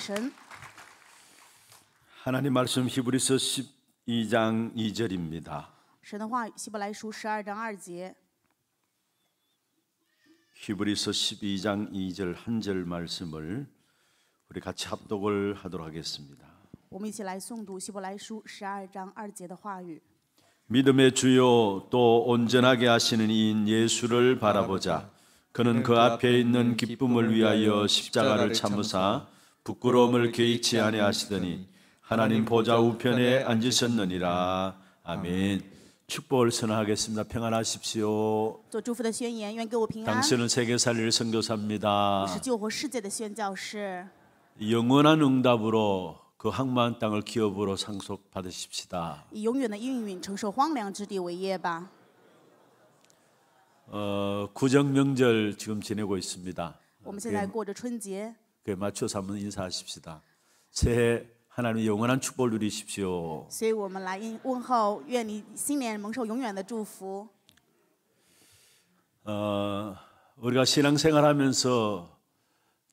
神。 하나님 말씀 히브리서 12장 2절입니다. 神的话语，希伯来书十二章二节。 히브리서 12장 2절 한 절 말씀을 우리 같이 합독을 하도록 하겠습니다. 我们一起来诵读希伯来书十二章二节的话语。 믿음의 주요 또 온전하게 하시는 이인 예수를 바라보자. 그는 그 앞에 있는 기쁨을 위하여 십자가를 참으사 부끄러움을 개의치 아니하시더니 하나님 보좌 우편에 앉으셨느니라. 아멘. 축복을 선언하겠습니다. 평안하십시오. 做祝福的宣言，愿给我平安。 당신은 세계 살릴 선교사입니다. 我是救活世界的宣教士， 영원한 응답으로 그 항만 땅을 기업으로 상속 받으십시다. 以永远的应允承受荒凉之地为业吧。 어, 구정 명절 지금 지내고 있습니다. 我们现在过着春节， 그에 맞춰서 한번 인사하십시다. 새해 하나님 영원한 축복을 누리십시오. 所以我们来应问候，愿你新年蒙受永远的祝福。 어, 우리가 신앙생활하면서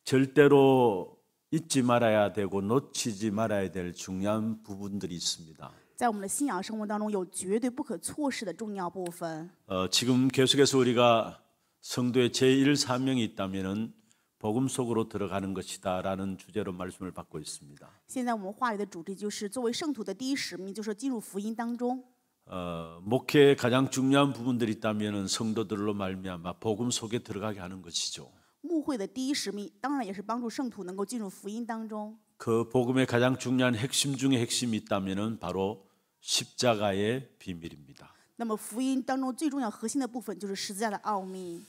절대로 잊지 말아야 되고 놓치지 말아야 될 중요한 부분들이 있습니다. 在我们的信仰生活当中，有绝对不可错失的重要部分。 어, 지금 계속해서 우리가 성도의 제1 사명이 있다면은 복음 속으로 들어가는 것이다라는 주제로 말씀을 받고 있습니다. 现在我们话语的主题就是，作为圣徒的第一使命，就是进入福音当中。 어, 목회의 가장 중요한 부분들이 있다면은 성도들로 말미암아 복음 속에 들어가게 하는 것이죠. 牧会的第一使命，当然也是帮助圣徒能够进入福音当中。 그 복음의 가장 중요한 핵심 중에 핵심이 있다면은 바로 십자가의 비밀입니다. 那么福音当中最重要核心的部分就是十字架的奥秘。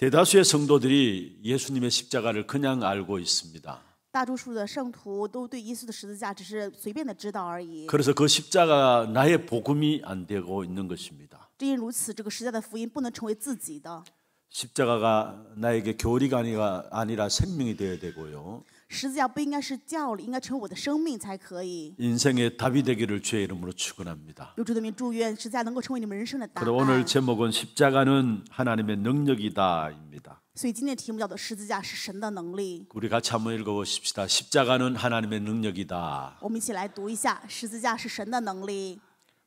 대다수의 성도들이 예수님의 십자가를 그냥 알고 있습니다. 大多数的圣徒都对耶稣的十字架只是随便的知道而已。 그래서 그 십자가 나의 복음이 안 되고 있는 것입니다. 正因如此，这个十字架的福音不能成为自己的， 십자가가 나에게 교리가 아니라, 아니라 생명이 되어야 되고요. 十字架不应该是教理，应该成为我的生命才可以。 인생의 답이 되기를 주의 이름으로 축원합니다. 有主的名祝愿十字架能够成为你们人生的答 그리고 오늘 案。 제목은 십자가는 하나님의 능력이다입니다. 所以今天的题目叫做“十字架是神的能力 우리 같이 한번 읽어보십시다. 십자가는 하나님의 능력이다. ”。我们一起来读一下：“十字架是神的能力。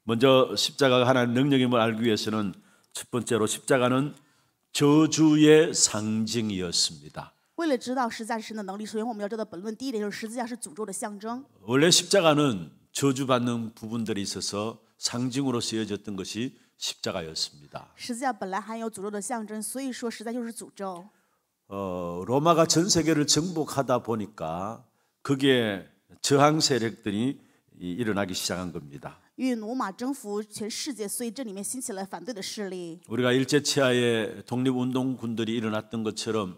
먼저 십자가가 하나님의 능력임을 알기 위해서는 첫 번째로 십자가는 저주의 상징이었습니다. ” 为了知道十字架是神的能力，首先我们要知道本论第一点就是十字架是诅咒的象征。 원래 십자가는 저주받는 부분들이 있어서 상징으로 쓰여졌던 것이 십자가였습니다. 十字架本来含有诅咒的象征，所以说实在就是诅咒。 어, 로마가 전 세계를 정복하다 보니까 거기에 저항 세력들이 이- 일어나기 시작한 겁니다. 因为罗马征服全世界，所以这里面兴起了反对的势力。 우리가 일제 치하에 독립운동 군들이 일어났던 것처럼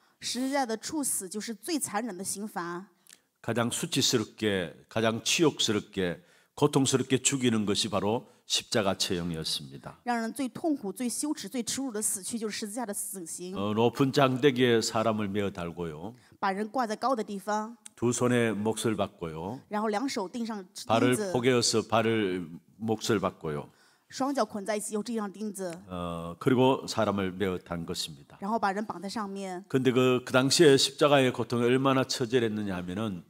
十字架的处死就是最残忍的刑罚， 가장 수치스럽게, 가장 치욕스럽게, 고통스럽게 죽이는 것이 바로 십자가 처형이었습니다. 让人最痛苦、最羞耻、最耻辱的死去就是十字架的死刑， 어, 높은 장대기에 사람을 메어 달고요, 把人挂在高的地方， 두 손에 몫을 받고요, 然后两手钉上钉 발을 子， 포개어서 발을 몫을 받고요, 双脚捆在一起又钉上钉子， 어, 그리고 사람을 메어 탄 것입니다. 然后把人绑在上面。 근데 그, 그 당시에 십자가의 고통이 얼마나 처절했느냐 하면은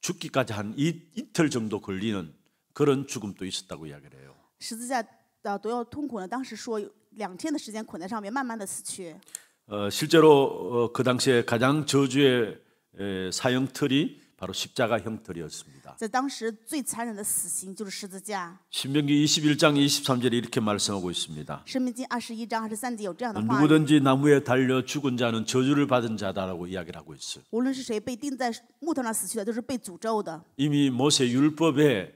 죽기까지 한 이, 이틀 정도 걸리는 그런 죽음도 있었다고 이야기를 해요. 十字架呃多要痛苦呢？当时说有两天的时间捆在上面，慢慢的死去。 어, 실제로 어, 그 당시에 가장 저주의 에, 사형 틀이 바로 십자가 형틀이었습니다. 신명기 21장 23절에 이렇게 말씀하고 있습니다. 누구든지 나무에 달려 죽은 자는 저주를 받은 자다라고 이야기를 하고 있어요. 이미 모세 율법에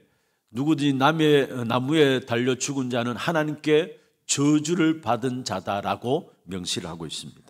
누구든지 남의, 어, 나무에 달려 죽은 자는 하나님께 저주를 받은 자다라고 명시를 하고 있습니다.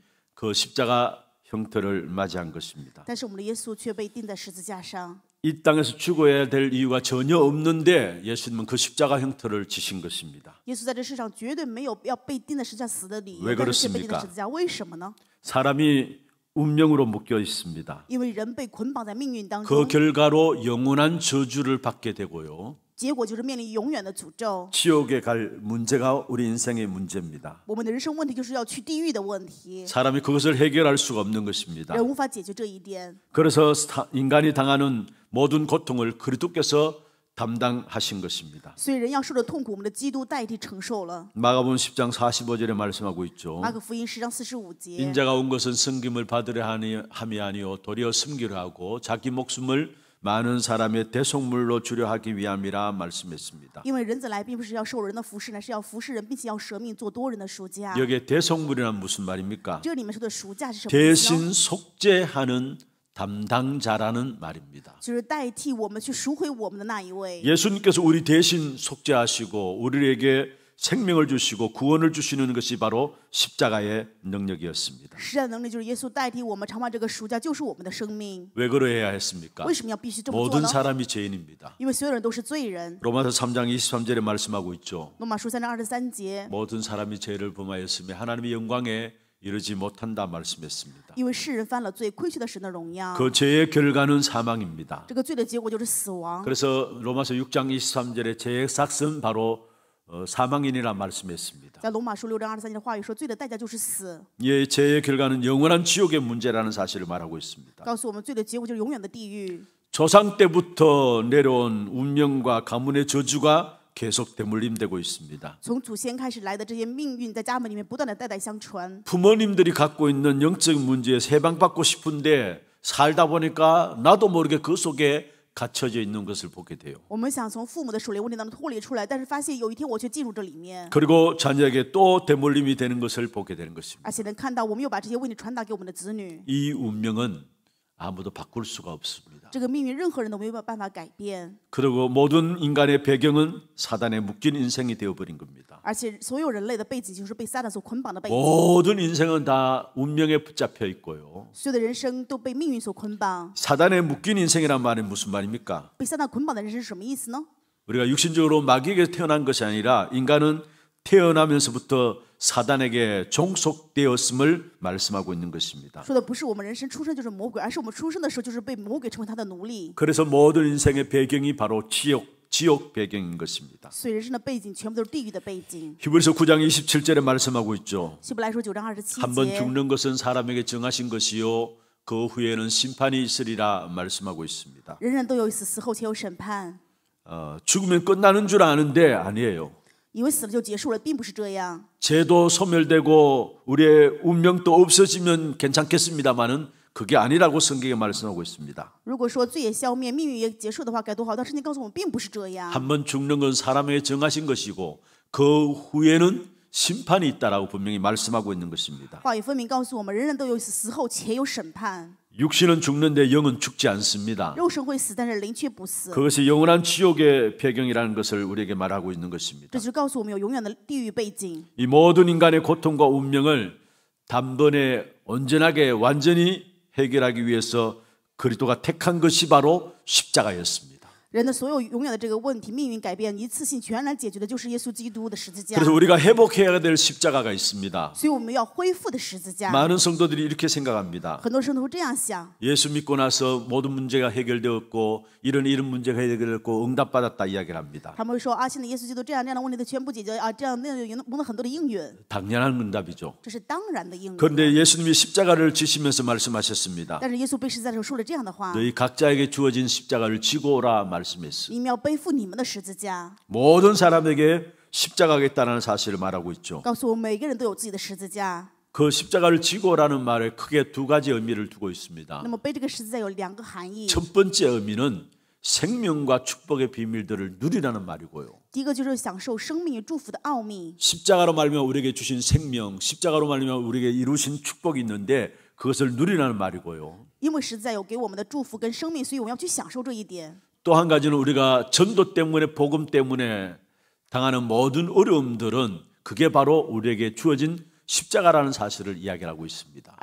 그 십자가 형태를 맞이한 것입니다. 이 땅에서 죽어야 될 이유가 전혀 없는데 예수님은 그 십자가 형태를 지신 것입니다. 왜 그렇습니까? 사람이 운명으로 묶여 있습니다. 그 결과로 영원한 저주를 받게 되고요. 结果就是面临永远的诅咒。 지옥에 갈 문제가 우리 인생의 문제입니다. 我们的人生问题就是要去地狱的问题， 사람이 그것을 해결할 수가 없는 것입니다. 人无法解决这一点。 그래서 사- 인간이 당하는 모든 고통을 그리스도께서 담당하신 것입니다. 所以人要受的痛苦，我们的基督代替承受了。 마가복음 10장 45절에 말씀하고 있죠. 马可福音十章四十五节， 인자가 온 것은 섬김을 받으려 하니- 함이 아니요 도리어 섬기려 하고 자기 목숨을 많은 사람의 대속물로 주려 하기 위함이라 말씀했습니다. 因为人子来并不是要受人的服侍，乃是要服侍人，并且要舍命做多人的赎价。 여기에 대속물이란 무슨 말입니까? 这里面说的赎价是什么意思呢？ 대신 속죄하는 담당자라는 말입니다. 就是代替我们去赎回我们的那一位。 예수님께서 우리 대신 속죄하시고 우리에게 생명을 주시고 구원을 주시는 것이 바로 십자가의 능력이었습니다. 왜 그래야 했습니까? 모든 사람이 죄인입니다. 로마서 3장 23절에 말씀하고 있죠. 모든 사람이 죄를 범하였으며 하나님의 영광에 이르지 못한다 말씀했습니다. 그 죄의 결과는 사망입니다. 그래서 로마서 6장 23절에 죄의 삭은 바로 사망이니라 말씀했습니다. 在罗马书六章二十三节的话语说，罪的代价就是死， 이 죄의 결과는 영원한 지옥의 문제라는 사실을 말하고 있습니다. 告诉我们罪的结果就是永远的地狱。 조상 때부터 내려온 운명과 가문의 저주가 계속 대물림되고 있습니다. 从祖先开始来的这些命运，在家门里面不断的代代相传。 부모님들이 갖고 있는 영적인 문제에 해방받고 싶은데 살다 보니까 나도 모르게 그 속에 갇혀져 있는 것을 보게 돼요. 我们想从父母的属灵问题当中脱离出来，但是发现有一天我却进入这里面， 그리고 자녀에게 또 대물림이 되는 것을 보게 되는 것입니다. 而且能看到我们又把这些问题传达给我们的子女。 이 운명은 아무도 바꿀 수가 없습니다. 这个命运任何人都没有办法改变， 그리고 모든 인간의 배경은 사단에 묶인 인생이 되어버린 겁니다. 而且所有人类的背景就是被撒旦所捆绑的背景， 모든 인생은 다 운명에 붙잡혀 있고요. 所有的人生都被命运所捆绑。 사단에 묶인 인생이란 말은 무슨 말입니까? 被撒旦捆绑的人生是什么意思呢？ 우리가 육신적으로 마귀에게 태어난 것이 아니라 인간은 태어나면서부터 사단에게 종속되었음을 말씀하고 있는 것입니다. 그래서 모든 인생의 배경이 바로 지옥 지옥 배경인 것입니다. 히브리서 9장 27절에 말씀하고 있죠. 한 번 죽는 것은 사람에게 정하신 것이요 그 후에는 심판이 있으리라 말씀하고 있습니다. 어, 죽으면 끝나는 줄 아는데 아니에요. 以为死了就结束了，并不是这样。 죄도 소멸되고 우리의 운명도 없어지면 괜찮겠습니다만은 그게 아니라고 성경에 말씀하고 있습니다. 如果说罪也消灭，命运也结束的话，该多好！但圣经告诉我们，并不是这样。 한 번 죽는 건 사람에게 정하신 것이고 그 후에는 심판이 있다라고 분명히 말씀하고 있는 것입니다. 话语分明告诉我们，人人都有死，死后且有审判。 육신은 죽는데 영은 죽지 않습니다. 그것이 영원한 지옥의 배경이라는 것을 우리에게 말하고 있는 것입니다. 이 모든 인간의 고통과 운명을 단번에 온전하게 완전히 해결하기 위해서 그리스도가 택한 것이 바로 십자가였습니다. 人的所有永远的这个问题，命运改变，一次性全然解决的就是耶稣基督的十字架。 그래서 우리가 회복해야 될 십자가가 있습니다. 所以我们要恢复的十字架。 많은 성도들이 이렇게 생각합니다. 很多圣徒会这样想： 예수 믿고 나서 모든 문제가 해결되었고 이런 이런 문제가 해결되었고 응답받았다 이야기를 합니다. 他们会说啊，现在耶稣基督这样这样的问题都全部解决啊，这样那样有蒙了很多的应允， 당연한 응답이죠. 这是当然的应允。 그런데 예수님이 십자가를 지시면서 말씀하셨습니다. 但是耶稣被十字架的时候说了这样的话： 너희 각자에게 주어진 십자가를 지고 오라 말 씀했어요. 你们要背负你们的十字架， 모든 사람에게 십자가겠다는 사실을 말하고 있죠. 告诉我们每个人都有自己的十字架。 그 십자가를 지고라는 말에 크게 두 가지 의미를 두고 있습니다. 那么背这个十字架有两个含义， 첫 번째 의미는 생명과 축복의 비밀들을 누리라는 말이고요. 第一个就是享受生命与祝福的奥秘。 십자가로 말미암아 우리에게 주신 생명, 십자가로 말미암아 우리에게 이루신 축복이 있는데 그것을 누리라는 말이고요. 因为十字架有给我们的祝福跟生命，所以我们要去享受这一点。 또 한 가지는 우리가 전도 때문에 복음 때문에 당하는 모든 어려움들은 그게 바로 우리에게 주어진 십자가라는 사실을 이야기하고 있습니다.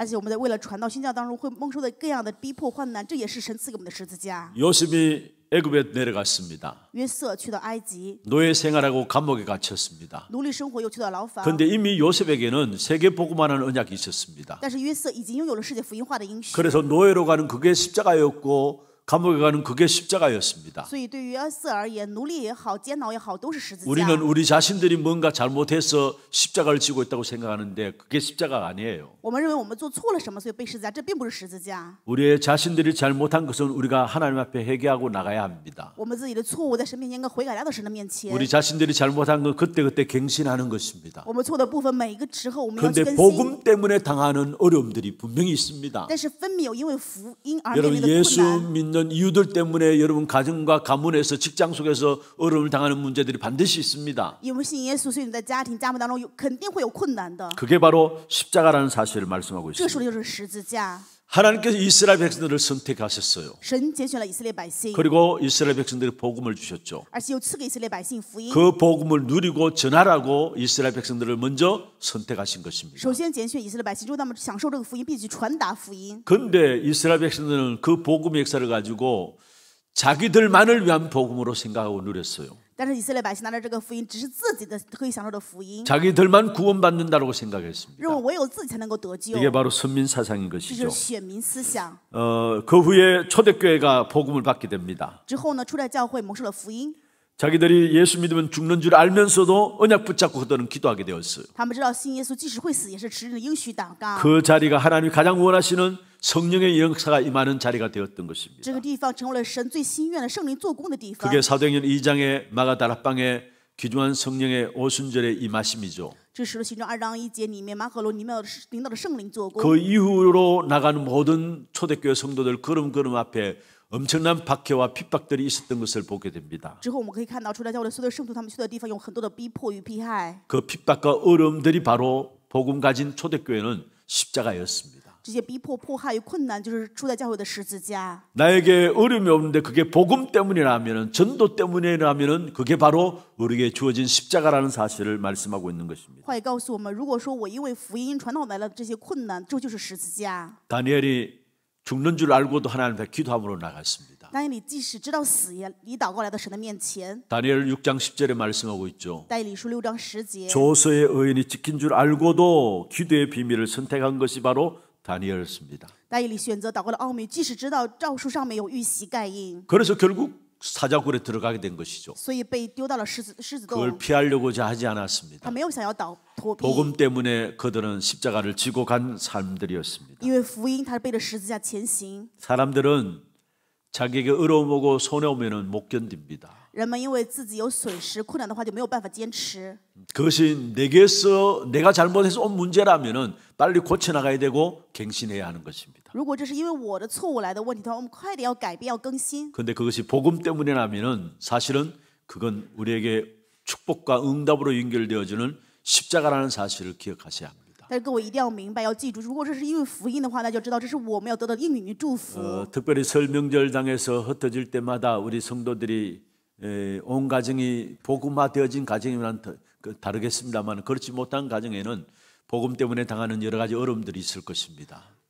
요셉이 애굽에 내려갔습니다. 노예 생활하고 감옥에 갇혔습니다. 그런데 이미 요셉에게는 세계 복음하는 언약이 있었습니다. 그래서 노예로 가는 그게 십자가였고 감옥에 가는 그게 십자가였습니다. 우리는 우리 자신들이 뭔가 잘못해서 십자가를 지고 있다고 생각하는데 그게 십자가 아니에요. 우리의 자신들이 잘못한 것은 우리가 하나님 앞에 회개하고 나가야 합니다. 우리 자신들이 잘못한 건 그때그때 갱신하는 것입니다. 그런데 복음 때문에 당하는 어려움들이 분명히 있습니다. 여러분 예수 믿는 이런 이유들 때문에 여러분 가정과 가문에서 직장 속에서 어려움을 당하는 문제들이 반드시 있습니다. 그게 바로 십자가라는 사실을 말씀하고 있습니다. 하나님께서 이스라엘 백성들을 선택하셨어요. 그리고 이스라엘 백성들이 복음을 주셨죠. 그 복음을 누리고 전하라고 이스라엘 백성들을 먼저 선택하신 것입니다. 근데 이스라엘 백성들은 그 복음의 역사를 가지고 자기들만을 위한 복음으로 생각하고 누렸어요. 但是以色列百姓拿着这个福音，只是自己的可以享受的福音， 자기들만 구원받는다고 생각했습니다. 认为唯有自己才能够得救， 이게 바로 선민 사상인 这就 것이죠. 是选民思想。 어, 그 후에 초대교회가 복음을 받게 됩니다. 之后呢，初代教会蒙受了福音， 자기들이 예수 믿으면 죽는 줄 알면서도 언약 붙잡고 그들은 기도하게 되었어요. 他们知道信耶稣即使会死，也是持着应许祷告。 그 자리가 하나님이 가장 원하시는 성령의 역사가 임하는 자리가 되었던 것입니다. 그게 사도행전 2장의 마가다락방에 기중한 성령의 오순절의 임하심이죠. 그 이후로 나가는 모든 초대교회 성도들 걸음걸음 앞에 엄청난 박해와 핍박들이 있었던 것을 보게 됩니다. 그 핍박과 어려움들이 바로 복음 가진 초대교회는 십자가였습니다. 这些逼迫、迫害与困难，就是初代教会的十字架。 나에게 어려움이 없는데 그게 복음 때문이라면 전도 때문이라면 그게 바로 우리에게 주어진 십자가라는 사실을 말씀하고 있는 것입니다. 话也告诉我们，如果说我因为福音传道来了这些困难，这就是十字架。 다니엘이 죽는 줄 알고도 하나님 앞에 기도함으로 나갔습니다. 但以理即使知道死，也以祷告来到神的面前。 다니엘 6장 10절에 말씀하고 있죠. 但以理书六章十节， 조서의 의인이 지킨 줄 알고도 기도의 비밀을 선택한 것이 바로 다니엘입니다. 그래서 결국 사자굴에 들어가게 된 것이죠. 그걸 피하려고 하지 않았습니다. 복음 때문에 그들은 십자가를 지고 간 사람들이었습니다. 사람들은 자기에게 의로움하고 손해 오면 못 견딥니다. 人们因为自己有损失、困难的话，就没有办法坚持。 그것이 내게서 내가 잘못해서 온 문제라면은 빨리 고쳐 나가야 되고 갱신해야 하는 것입니다. 如果这是因为我的错误来的问题的话，我们快点要改变、要更新。 그런데 그것이 복음 때문이라면은 사실은 그건 우리에게 축복과 응답으로 연결되어지는 십자가라는 사실을 기억하셔야 합니다. 但是各位一定要明白，要记住，如果这是因为福音的话，那就知道这是我们要得到的应允与祝福。 어, 특별히 설 명절당에서 흩어질 때마다 우리 성도들이 에, 온 가정이 복음화되어진 가정이면 더- 그 다르겠습니다만 그렇지 못한 가정에는 복음 때문에 당하는 여러 가지 어려움들이 있을 것입니다.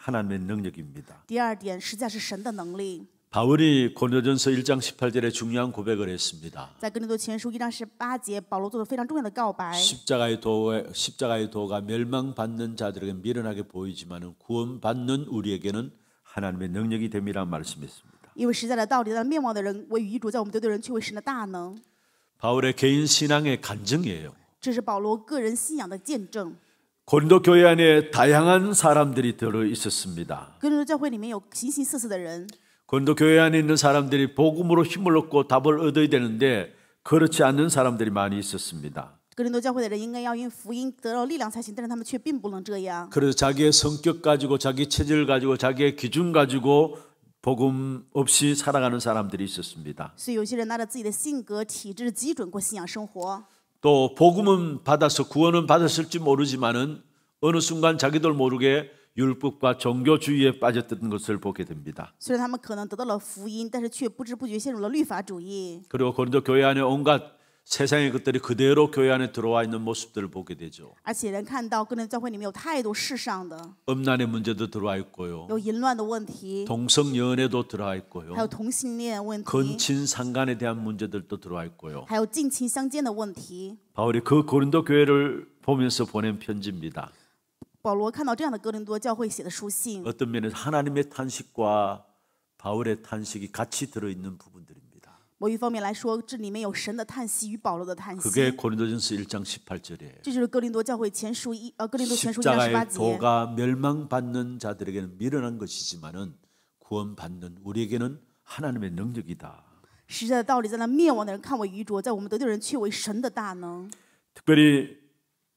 하나님의 능력입니다. 第二点，实在是神的能力。 바울이 고린도전서 1장 18절에 중요한 고백을 했습니다. 在哥林多前书一章十八节，保罗做了非常重要的告白。 십자가의 도 십자가의 도가 멸망받는 자들에게 미련하게 보이지만은 구원받는 우리에게는 하나님의 능력이 됨이라 말씀했습니다. 因为实在的道理，让灭亡的人为愚拙，在我们得罪人却为神的大能。 바울의 개인 신앙의 간증이에요. 这是保罗个人信仰的见证。 고린도 교회 안에 다양한 사람들이 들어 있었습니다. 哥林多教会里面有形形色色的人， 고린도 교회 안에 있는 사람들이 복음으로 힘을 얻고 답을 얻어야 되는데 그렇지 않는 사람들이 많이 있었습니다. 哥林多教会的人应该要因福音得到力量才行，但是他们却并不能这样。 그래서 자기의 성격 가지고 자기 체질 가지고 자기의 기준 가지고 복음 없이 살아가는 사람들이 있었습니다. 所以有些人拿着自己的性格、体质基准过信仰生活。 또 복음은 받아서 구원은 받았을지 모르지만은 어느 순간 자기들 모르게 율법과 종교주의에 빠졌던 것을 보게 됩니다. 그리고 고린도 교회 안에 온갖 세상의 것들이 그대로 교회 안에 들어와 있는 모습들을 보게 되죠. 而且人看到哥林多教会里面有太多世上的， 음란의 문제도 들어와 있고요. 有淫乱的问题， 동성연애도 들어와 있고요. 还有同性恋问题， 건친 상간에 대한 문제들도 들어와 있고요. 还有近亲相奸的问题。 바울이 그 고린도 교회를 보면서 보낸 편지입니다. 保罗看到这样的哥林多教会写的书信， 어떤 면에서 하나님의 탄식과 바울의 탄식이 같이 들어있는 부분들입니다. 某一方面来说，这里面有神的叹息与保罗的叹 그게 息。 고린도전서 1장 18절이에요. 这就是哥林多教会前书一呃哥林多前书一章十八 십자가의 节。 도가 멸망받는 자들에게는 미련한 것이지만은 구원받는 우리에게는 하나님의 능력이다. 实在的道理，在那灭亡的人看为愚拙，在我们得罪人却为神的大能。 특별히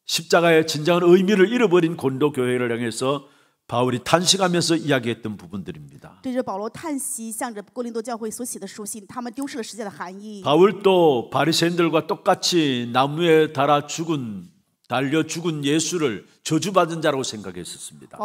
십자가의 진정한 의미를 잃어버린 고린도 교회를 향해서 바울이 탄식하면서 이야기했던 부분들입니다. 바울도 바리새인들과 똑같이 나무에 달아 죽은 달려 죽은 예수를 저주받은 자라고 생각했었습니다.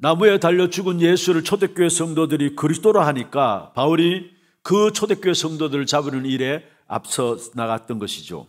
나무에 달려 죽은 예수를 초대교회 성도들이 그리스도라 하니까 바울이 그 초대교회 성도들을 잡으는 일에 앞서 나갔던 것이죠.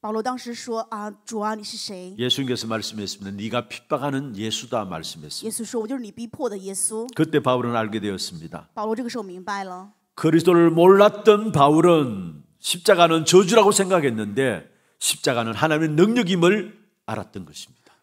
保罗当时说：“啊，主啊，你是谁 예수님께서 말씀했습니다. 네가 핍박하는 예수다 耶 말씀했습니다. 稣说：“我就是你逼迫的耶稣。 그때 바울은 알게 되었습니다. ”保罗这个时候明白了， 그리스도를 몰랐던 바울은 십자가는 저주라고 생각했는데 십자가는 하나님의 능력임을 알았던 것입니다.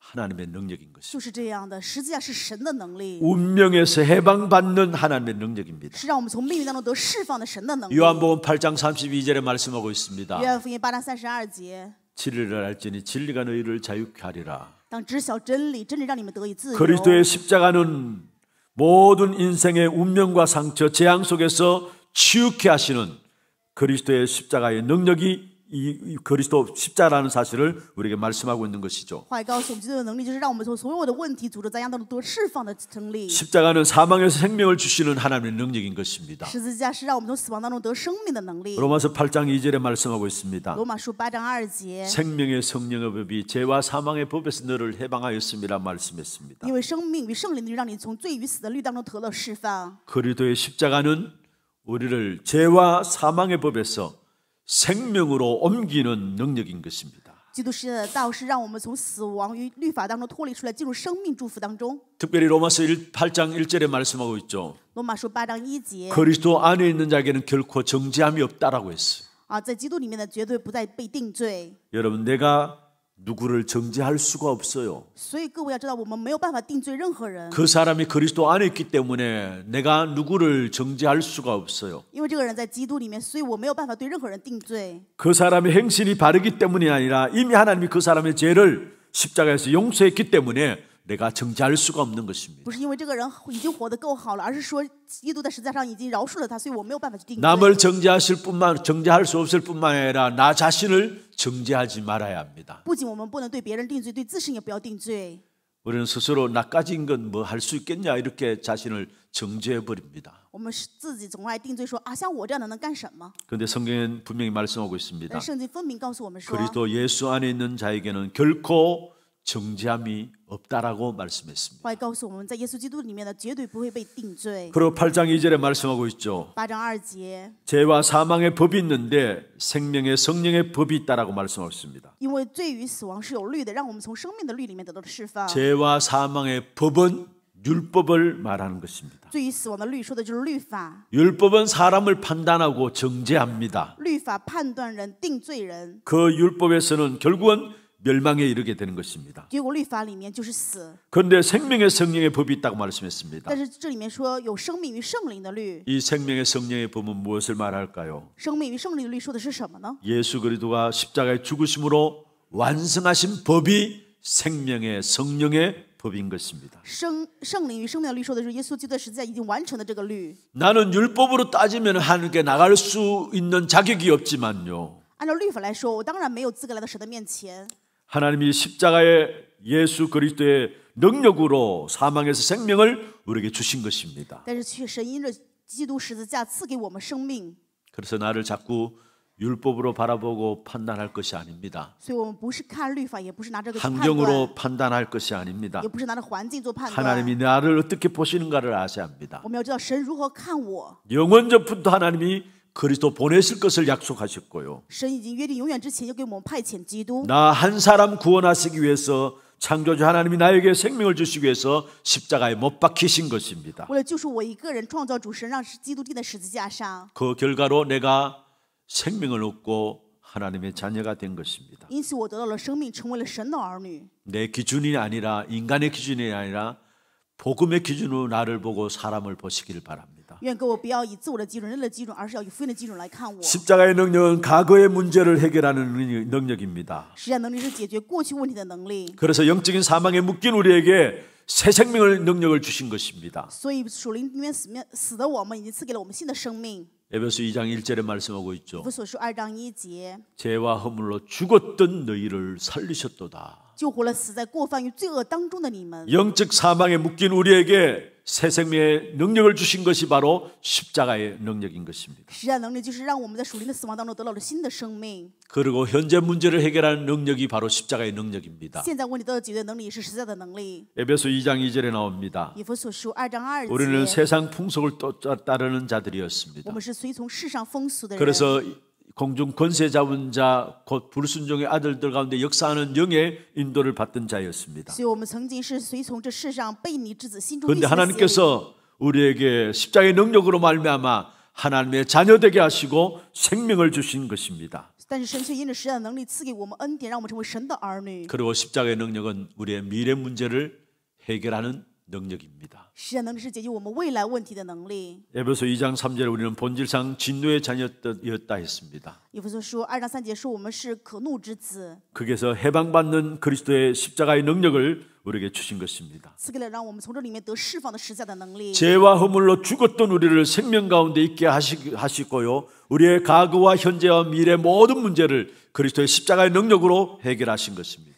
하나님의 능력인 것입니다. 운명에서 해방받는 하나님의 능력입니다. 요한복음 8장 32절에 말씀하고 있습니다. 진리를 알지니 진리가 너희를 자유케 하리라. 그리스도의 십자가는 모든 인생의 운명과 상처, 재앙 속에서 치유케 하시는 그리스도의 십자가의 능력이 이 그리스도 십자라는 사실을 우리에게 말씀하고 있는 것이죠. 십자가는 사망에서 생명을 주시는 하나님의 능력인 것입니다. 로마서 8장 2절에 말씀하고 있습니다. 생명의 성령의 법이 죄와 사망의 법에서 너를 해방하였습니다 말씀했습니다. 그리스도의 십자가는 우리를 죄와 사망의 법에서 생명으로 옮기는 능력인 것입니다. 基督时代的道是让我们从死亡与律法当中脱离出来，进入生命祝福当中。 특별히 로마서 1, 8장 1절에 말씀하고 있죠. 罗马书八章一节 그리스도 안에 있는 자에게는 결코 정죄함이 없다라고 했어요. 啊，在基督里面的绝对不再被定罪。 여러분 내가 누구를 정죄할 수가 없어요. 그 사람이 그리스도 안에 있기 때문에 내가 누구를 정죄할 수가 없어요. 그 사람의 행실이 바르기 때문이 아니라 이미 하나님이 그 사람의 죄를 십자가에서 용서했기 때문에 내가 정죄할 수가 없는 것입니다. 남을 정죄하실 뿐만 정죄할 수 없을 뿐만 아니라 나 자신을 정죄하지 말아야 합니다. 우리는 스스로 나까지인 건 뭐 할 수 있겠냐 이렇게 자신을 정죄해 버립니다. 그런데 성경은 분명히 말씀하고 있습니다. 그리스도 예수 안에 있는 자에게는 결코 정죄함이 없다라고 말씀했습니다. 그리고 8장 2절에 말씀하고 있죠. 죄와 사망의 법이 있는데 생명의 성령의 법이 있다라고 말씀하고 있습니다. 죄와 사망의 법은 율법을 말하는 것입니다. 율법은 사람을 판단하고 정죄합니다. 그 율법에서는 결국은 멸망에 이르게 되는 것입니다. 结果律法里面就是死， 그런데 생명의 성령의 법이 있다고 말씀했습니다. 但是这里面说有生命与圣灵的律。 이 생명의 성령의 법은 무엇을 말할까요? 生命与圣灵的律说的是什么呢？ 예수 그리스도가 십자가의 죽으심으로 완성하신 법이 생명의 성령의 법인 것입니다. 生圣灵与生命的律说的是耶稣基督在十字架已经完成的这个律。 나는 율법으로 따지면 하나님께 나갈 수 있는 자격이 없지만요. 按照律法来说，我当然没有资格来到神的面前。 하나님이 십자가의 예수 그리스도의 능력으로 사망에서 생명을 우리에게 주신 것입니다. 그래서 나를 자꾸 율법으로 바라보고 판단할 것이 아닙니다. 환경으로 판단할 것이 아닙니다. 하나님이 나를 어떻게 보시는가를 아셔야 합니다. 영원전부터 하나님이 그리스도 보내실 것을 약속하셨고요. 나 한 사람 구원하시기 위해서 창조주 하나님이 나에게 생명을 주시기 위해서 십자가에 못 박히신 것입니다. 그 결과로 내가 생명을 얻고 하나님의 자녀가 된 것입니다. 내 기준이 아니라 인간의 기준이 아니라 복음의 기준으로 나를 보고 사람을 보시기를 바랍니다. 愿各位不要以自我的基准、人的基准，而是要以福音的基准来看我。 십자가의 능력은 과거의 문제를 해결하는 능력- 능력입니다. 实践能力是解决过去问题的能力， 그래서 영적인 사망에 묶인 우리에게 새 생명을 능력을 주신 것입니다. 所以属灵里面死面死的我们，已经赐给了我们新的生命。 에베소 2장 1절에 말씀하고 있죠. 弗所书二章一节， 죄와 허물로 죽었던 너희를 살리셨도다. 救活了死在过犯与罪恶当中的你们。 영적 사망에 묶인 우리에게 새 생명의 능력을 주신 것이 바로 십자가의 능력인 것입니다. 그리고 현재 문제를 해결하는 능력이 바로 십자가의 능력입니다. 에베소 2장 2절에 나옵니다. 우리는 세상 풍속을 따르는 자들이었습니다. 그래서 공중 권세 잡은 자, 곧 불순종의 아들들 가운데 역사하는 영의 인도를 받던 자였습니다. 그런데 하나님께서 우리에게 십자의 능력으로 말미암아 하나님의 자녀 되게 하시고 생명을 주신 것입니다. 그리고 십자의 능력은 우리의 미래 문제를 해결하는 능력입니다. 에베소 2장 3절 우리는 본질상 진노의 자녀였다 했습니다. 그래서 해방받는 그리스도의 십자가의 능력을 우리에게 주신 것입니다. 죄와 허물로 죽었던 우리를 생명 가운데 있게 하시고요. 우리의 과거와 현재와 미래 모든 문제를 그리스도의 십자가의 능력으로 해결하신 것입니다.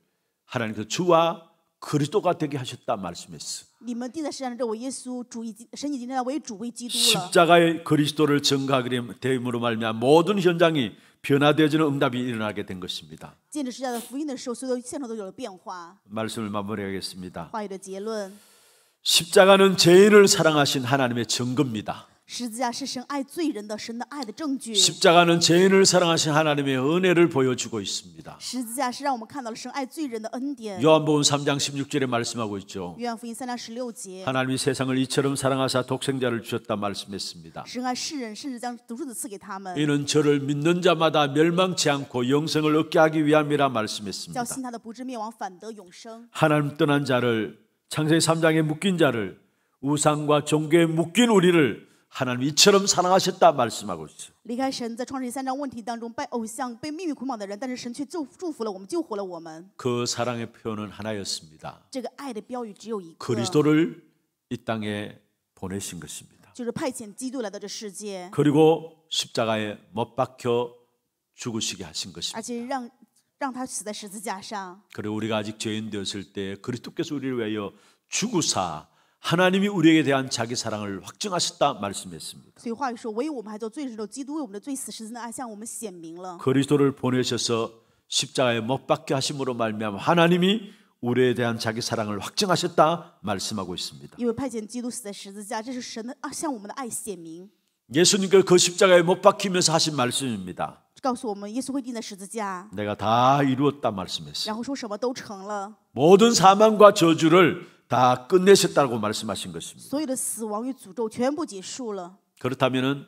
하나님께서 그 주와 그리스도가 되게 하셨다 말씀했어. 십자가의 그리스도를 증거하게 됨으로 말미암아 모든 현장이 변화되어지는 응답이 일어나게 된 것입니다. 말씀을 마무리하겠습니다. 십자가는 죄인을 사랑하신 하나님의 증거입니다. 십자가는 죄인을 사랑하신 하나님의 은혜를 보여주고 있습니다. 요한복음 3장 16절에 말씀하고 있죠. 하나님이 세상을 이처럼 사랑하사 독생자를 주셨다 말씀했습니다. 이는 저를 믿는 자마다 멸망치 않고 영생을 얻게 하기 위함이라 말씀했습니다. 하나님 떠난 자를 창세 3장에 묶인 자를 우상과 종교에 묶인 우리를 하나님 이처럼 사랑하셨다 말씀하고 있어요. 离开神，在创世纪三章问题当中拜偶像、被命运捆绑的人，但是神却祝祝福了我们，救活了我们。 그 사랑의 표현은 하나였습니다. 这个爱的标语只有一个， 그리스도를 이 땅에 보내신 것입니다. 就是派遣基督来到这世界， 그리고 십자가에 못 박혀 죽으시게 하신 而 것입니다. 且让让他死在十字架上。 그리고 우리가 아직 죄인 되었을 때 그리스도께서 우리를 위하여 죽으사 하나님이 우리에게 대한 자기 사랑을 확증하셨다 말씀했습니다. 그리스도를 보내셔서 십자가에 못 박게 하심으로 말미암아 하나님이 우리에 대한 자기 사랑을 확증하셨다 말씀하고 있습니다. 예수님께 그 십자가에 못 박히면서 하신 말씀입니다. 내가 다 이루었다 말씀했어요. 모든 사망과 저주를 다 끝내셨다고 말씀하신 것입니다. 그렇다면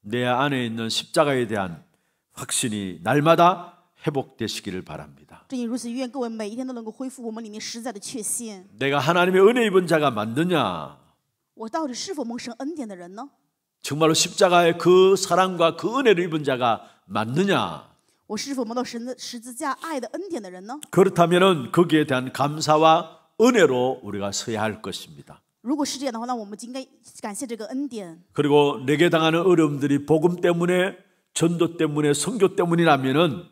내 안에 있는 십자가에 대한 확신이 날마다 회복되시기를 바랍니다. 내가 하나님의 은혜 입은 자가 맞느냐? 정말로 십자가의 그 사랑과 그 은혜를 입은 자가 맞느냐? 그렇다면 거기에 대한 감사와 은혜로 우리가 서야 할 것입니다. 如果是这样的话，那我们就应该感谢这个恩典。 그리고 내게 당하는 어려움들이 복음 때문에 전도 때문에 선교 때문이라면은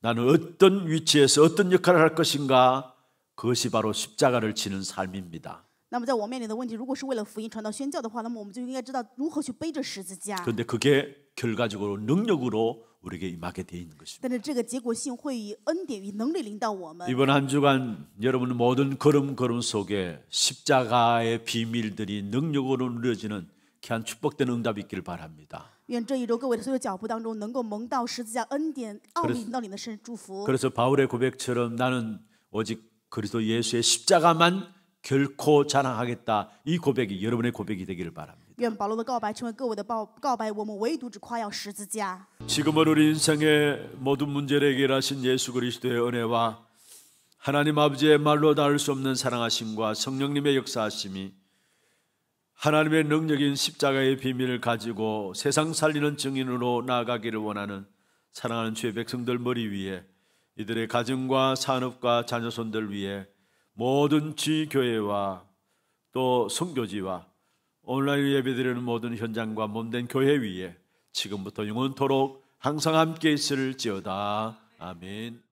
나는 어떤 위치에서 어떤 역할을 할 것인가 그것이 바로 십자가를 지는 삶입니다. 那么在我面临的问题，如果是为了福音传道宣教的话，那么我们就应该知道如何去背着十字架。 그런데 그게 결과적으로 능력으로 우리에게 임하게 돼 있는 것입니다. 但是这个结果性会以恩典与能力领导我们。 이번 한 주간 여러분 모든 걸음걸음 속에 십자가의 비밀들이 능력으로 누려지는 귀한 축복된 응답이 있기를 바랍니다. 愿这一周各位的所有脚步当中，能够蒙到十字架恩典奥秘领导你的神祝福。 그래서 바울의 고백처럼 나는 오직 그리스도 예수의 십자가만 결코 자랑하겠다. 이 고백이 여러분의 고백이 되기를 바랍니다. 愿保罗的告白成为各位的报告白，我们唯独只夸耀十字架。 지금은 우리 인생의 모든 문제를 해결하신 예수 그리스도의 은혜와 하나님 아버지의 말로 닿을 수 없는 사랑하심과 성령님의 역사하심이 하나님의 능력인 십자가의 비밀을 가지고 세상 살리는 증인으로 나아가기를 원하는 사랑하는 주의 백성들 머리 위에 이들의 가정과 산업과 자녀손들 위해 모든 지교회와 또 성교지와 온라인 예배드리는 모든 현장과 몸된 교회 위에 지금부터 영원토록 항상 함께 있을지어다. 아멘.